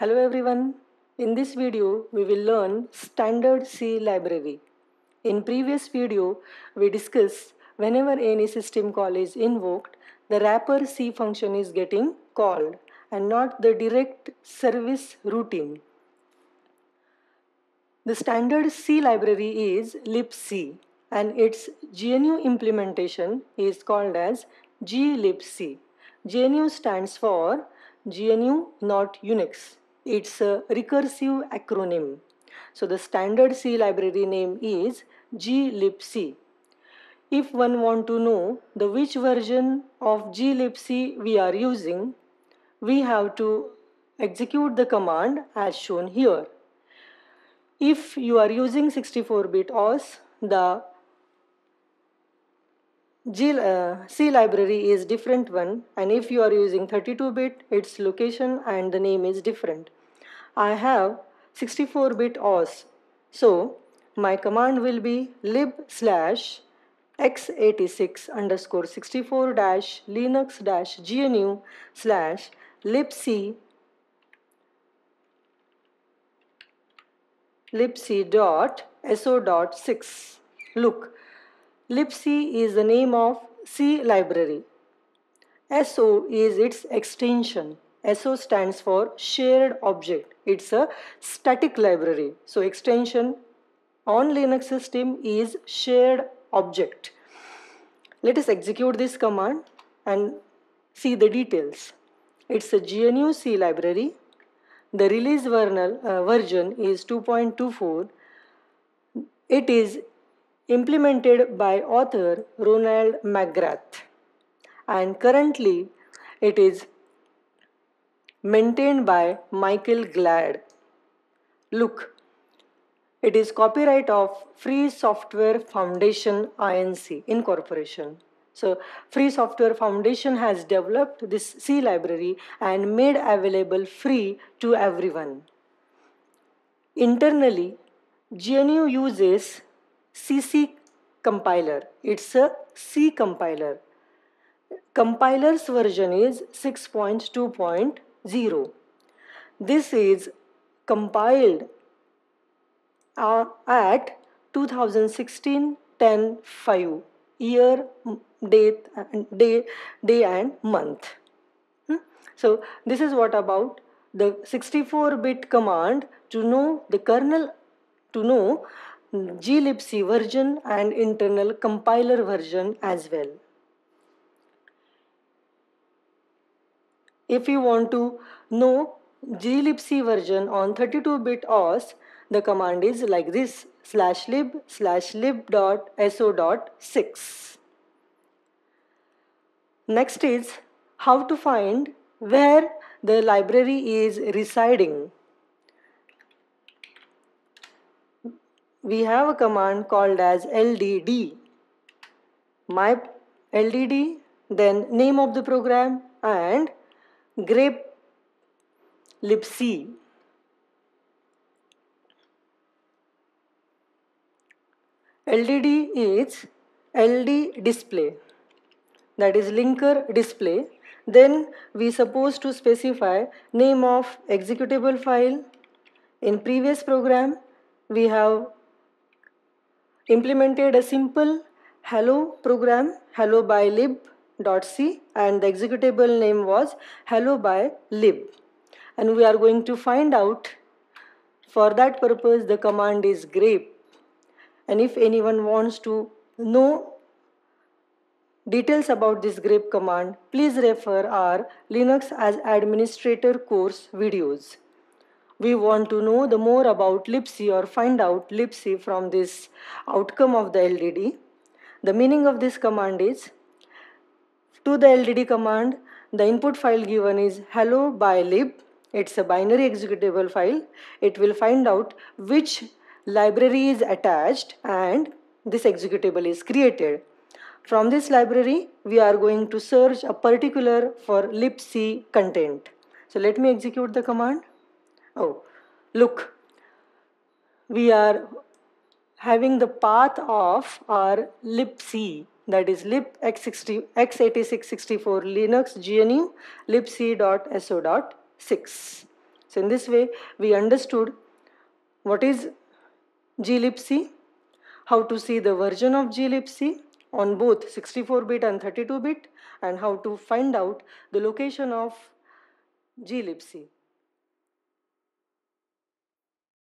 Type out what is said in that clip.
Hello everyone. In this video, we will learn standard C library. In previous video, we discussed whenever any system call is invoked, the wrapper C function is getting called and not the direct service routine. The standard C library is libc and its GNU implementation is called as glibc. GNU stands for GNU not Unix. It's a recursive acronym. So the standard C library name is glibc. If one want to know the which version of glibc we are using, we have to execute the command as shown here. If you are using 64-bit OS, the G, uh, C library is different one and if you are using 32-bit its location and the name is different. I have 64-bit OS so my command will be lib slash x86 underscore 64 dash linux dash gnu slash libc libc dot so dot 6 look libc is the name of c library. So is its extension so stands for shared object. It's a static library. So extension on linux system is shared object. Let us execute this command and see the details. It's a GNU C library. The release uh, version is 2.24. It is implemented by author Roland McGrath. And currently it is maintained by Michael Glad. Look, it is copyright of Free Software Foundation Inc. Incorporation. So Free Software Foundation has developed this C library and made available free to everyone. Internally, GNU uses CC compiler. It's a C compiler. Compiler's version is 6.2.0. This is compiled uh, at 2016-10-5 year date day day and month hmm? so this is what about the 64 bit command to know the kernel to know glibc version and internal compiler version as well if you want to know glibc version on 32 bit os the command is like this slash lib slash lib dot so dot 6 Next is how to find where the library is residing. We have a command called as LDD. My LDD, then name of the program and grep libc. LDD is LD display. That is linker display. Then we supposed to specify name of executable file. In previous program we have implemented a simple hello program hello by lib.c and the executable name was hello by lib and we are going to find out for that purpose the command is grep and if anyone wants to know Details about this grep command, please refer our Linux as administrator course videos. We want to know the more about libc or find out libc from this outcome of the LDD. The meaning of this command is, to the LDD command, the input file given is hello by lib. It's a binary executable file. It will find out which library is attached and this executable is created. From this library, we are going to search a particular for libc content. So let me execute the command. Oh, look, we are having the path of our libc that is lib x60 x8664 linux gnu libc.so.6 So in this way, we understood what is glibc, how to see the version of glibc on both 64-bit and 32-bit and how to find out the location of glibc.